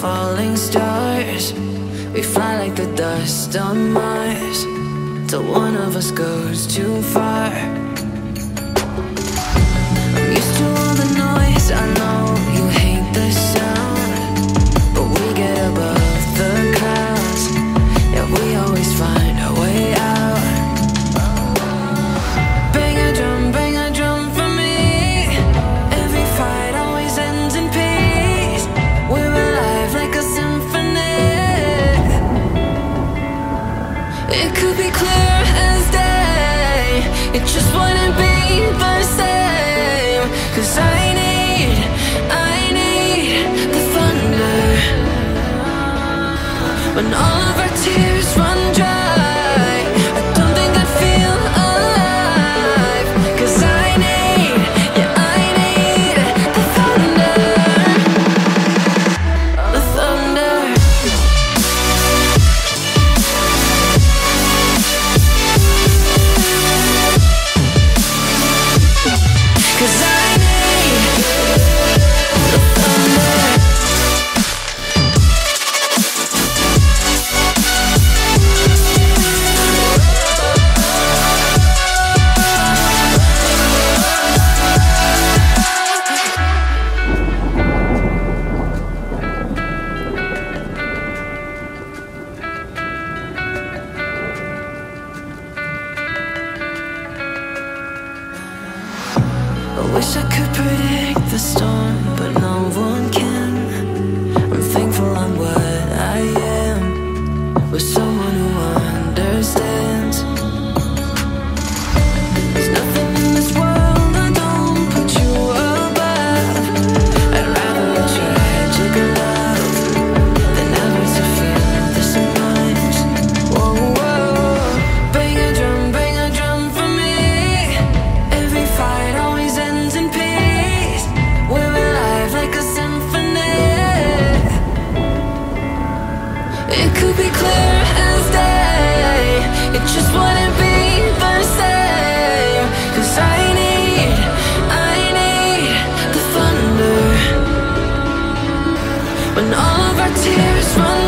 falling stars. We fly like the dust on Mars. Till one of us goes too far. I'm used to all the noise, I know when all of our tears run Wish I could predict the storm, but no When all of our tears run